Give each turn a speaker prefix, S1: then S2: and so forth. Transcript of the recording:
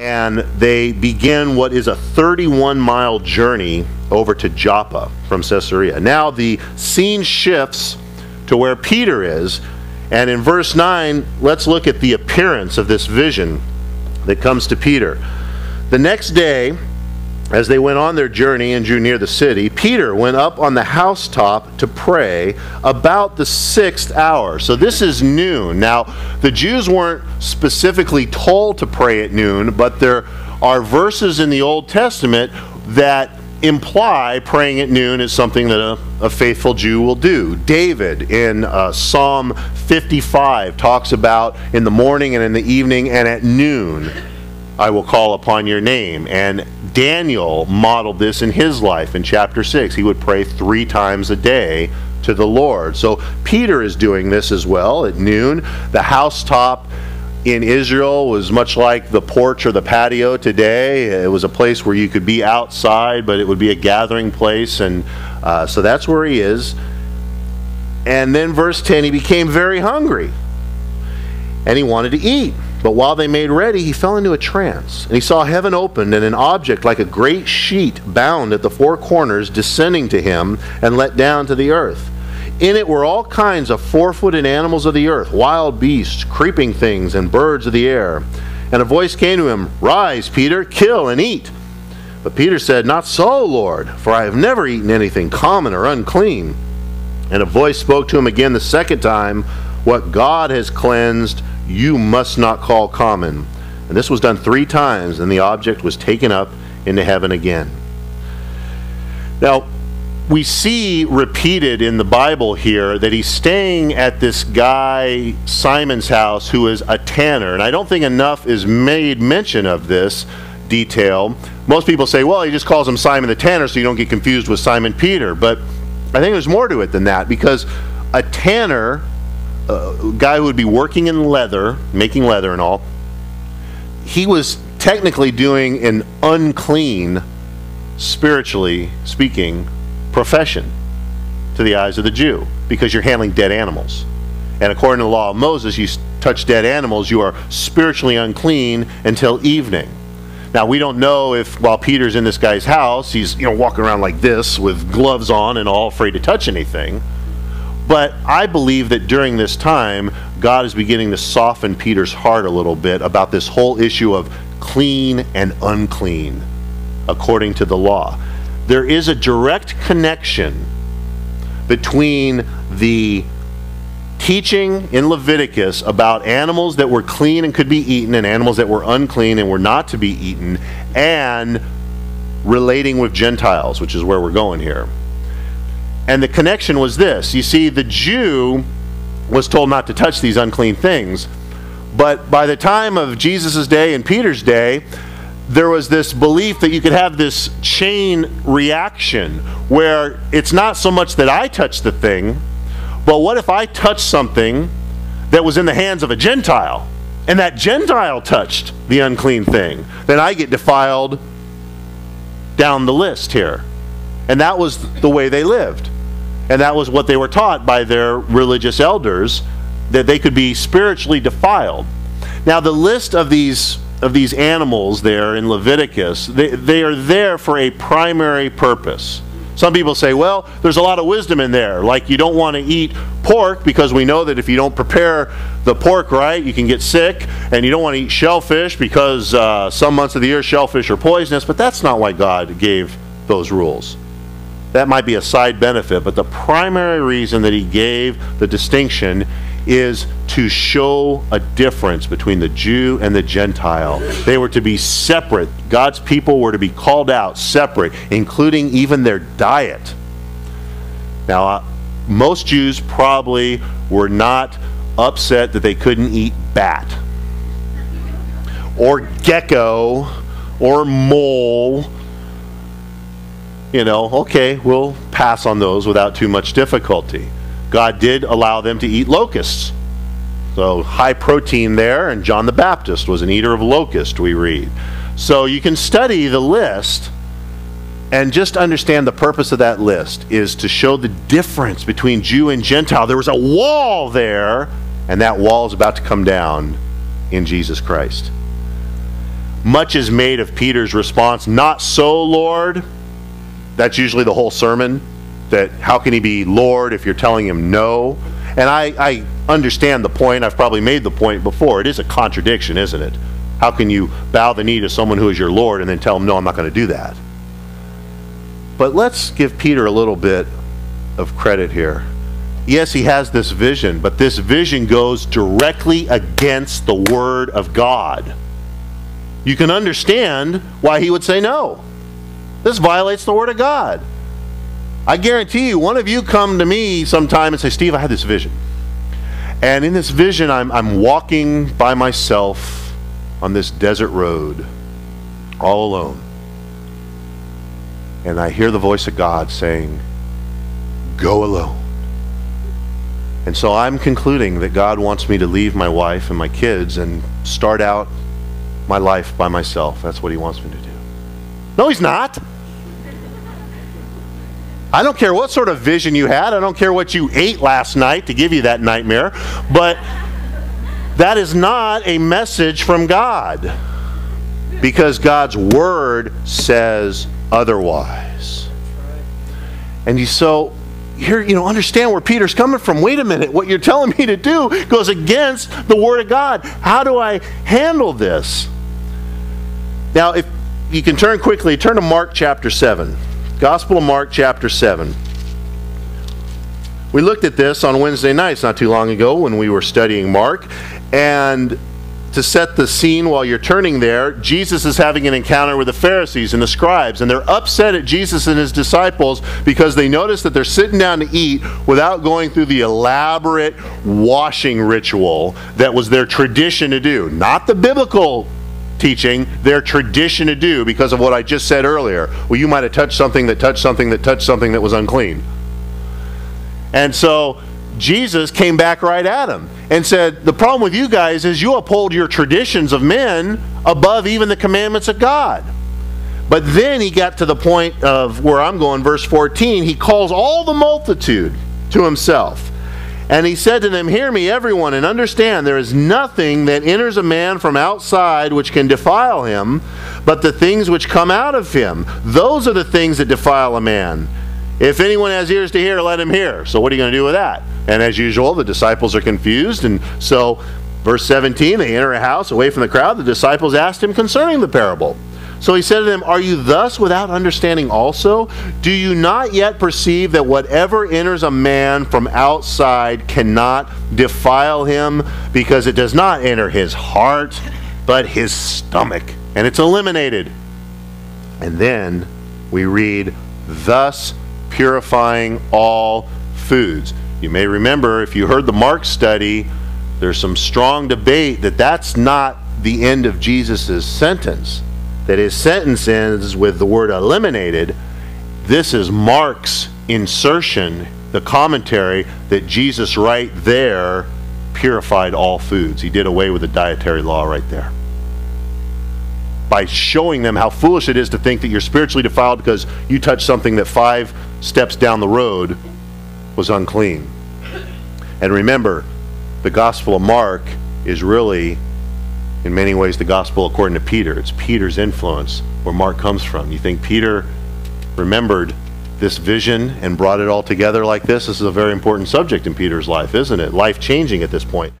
S1: and they begin what is a 31 mile journey over to Joppa from Caesarea. Now the scene shifts to where Peter is, and in verse 9, let's look at the appearance of this vision that comes to Peter. The next day, as they went on their journey and drew near the city, Peter went up on the housetop to pray about the sixth hour. So this is noon. Now, the Jews weren't specifically told to pray at noon, but there are verses in the Old Testament that imply praying at noon is something that a, a faithful Jew will do. David in uh, Psalm 55 talks about in the morning and in the evening and at noon I will call upon your name. And Daniel modeled this in his life in chapter 6. He would pray three times a day to the Lord. So Peter is doing this as well at noon. The housetop in Israel was much like the porch or the patio today. It was a place where you could be outside, but it would be a gathering place. And uh, so that's where he is. And then, verse 10, he became very hungry and he wanted to eat. But while they made ready, he fell into a trance. And he saw heaven opened, and an object like a great sheet bound at the four corners descending to him and let down to the earth. In it were all kinds of four footed animals of the earth, wild beasts, creeping things, and birds of the air. And a voice came to him Rise, Peter, kill and eat. But Peter said, Not so, Lord, for I have never eaten anything common or unclean. And a voice spoke to him again the second time What God has cleansed, you must not call common. And this was done three times, and the object was taken up into heaven again. Now, we see repeated in the Bible here that he's staying at this guy Simon's house who is a tanner. And I don't think enough is made mention of this detail. Most people say, well, he just calls him Simon the tanner so you don't get confused with Simon Peter. But I think there's more to it than that because a tanner a guy who would be working in leather, making leather and all, he was technically doing an unclean, spiritually speaking, profession to the eyes of the Jew because you're handling dead animals. And according to the law of Moses, you touch dead animals, you are spiritually unclean until evening. Now we don't know if while Peter's in this guy's house, he's you know walking around like this with gloves on and all afraid to touch anything. But I believe that during this time, God is beginning to soften Peter's heart a little bit about this whole issue of clean and unclean according to the law. There is a direct connection between the teaching in Leviticus about animals that were clean and could be eaten and animals that were unclean and were not to be eaten and relating with Gentiles, which is where we're going here. And the connection was this you see, the Jew was told not to touch these unclean things. But by the time of Jesus' day and Peter's day, there was this belief that you could have this chain reaction where it's not so much that I touch the thing, but what if I touch something that was in the hands of a Gentile and that Gentile touched the unclean thing? Then I get defiled down the list here. And that was the way they lived. And that was what they were taught by their religious elders, that they could be spiritually defiled. Now, the list of these of these animals there in Leviticus, they, they are there for a primary purpose. Some people say, well, there's a lot of wisdom in there. Like you don't want to eat pork because we know that if you don't prepare the pork right, you can get sick. And you don't want to eat shellfish because uh, some months of the year shellfish are poisonous. But that's not why God gave those rules that might be a side benefit, but the primary reason that he gave the distinction is to show a difference between the Jew and the Gentile. They were to be separate. God's people were to be called out separate, including even their diet. Now, uh, most Jews probably were not upset that they couldn't eat bat or gecko or mole you know, okay, we'll pass on those without too much difficulty. God did allow them to eat locusts. So high protein there, and John the Baptist was an eater of locust, we read. So you can study the list and just understand the purpose of that list is to show the difference between Jew and Gentile. There was a wall there, and that wall is about to come down in Jesus Christ. much is made of Peter's response, Not so, Lord. That's usually the whole sermon. That how can he be Lord if you're telling him no? And I, I understand the point. I've probably made the point before. It is a contradiction, isn't it? How can you bow the knee to someone who is your Lord and then tell him, No, I'm not going to do that? But let's give Peter a little bit of credit here. Yes, he has this vision, but this vision goes directly against the Word of God. You can understand why he would say no. This violates the Word of God. I guarantee you, one of you come to me sometime and say, Steve, I had this vision. And in this vision, I'm, I'm walking by myself on this desert road, all alone. And I hear the voice of God saying, Go alone. And so I'm concluding that God wants me to leave my wife and my kids and start out my life by myself. That's what He wants me to do. No, He's not. I don't care what sort of vision you had. I don't care what you ate last night to give you that nightmare. But that is not a message from God because God's Word says otherwise. And you so here, you know, understand where Peter's coming from. Wait a minute, what you're telling me to do goes against the Word of God. How do I handle this? Now, if you can turn quickly, turn to Mark chapter 7. Gospel of Mark chapter 7. We looked at this on Wednesday nights not too long ago when we were studying Mark, and to set the scene while you're turning there, Jesus is having an encounter with the Pharisees and the scribes, and they're upset at Jesus and his disciples because they notice that they're sitting down to eat without going through the elaborate washing ritual that was their tradition to do. Not the biblical teaching, their tradition to do because of what I just said earlier. Well, you might have touched something that touched something that touched something that was unclean. And so Jesus came back right at him and said, The problem with you guys is you uphold your traditions of men above even the commandments of God. But then he got to the point of where I'm going, verse 14. He calls all the multitude to himself. And he said to them, Hear me, everyone, and understand there is nothing that enters a man from outside which can defile him, but the things which come out of him. Those are the things that defile a man. If anyone has ears to hear, let him hear. So, what are you going to do with that? And as usual, the disciples are confused. And so, verse 17, they enter a house away from the crowd. The disciples asked him concerning the parable. So he said to them, Are you thus without understanding also? Do you not yet perceive that whatever enters a man from outside cannot defile him, because it does not enter his heart, but his stomach, and it's eliminated? And then we read, Thus purifying all foods. You may remember, if you heard the Mark study, there's some strong debate that that's not the end of Jesus' sentence. That his sentence ends with the word eliminated. This is Mark's insertion, the commentary, that Jesus right there purified all foods. He did away with the dietary law right there by showing them how foolish it is to think that you're spiritually defiled because you touched something that five steps down the road was unclean. And remember, the Gospel of Mark is really, in many ways, the Gospel according to Peter. It's Peter's influence where Mark comes from. You think Peter remembered this vision and brought it all together like this? This is a very important subject in Peter's life, isn't it? Life changing at this point.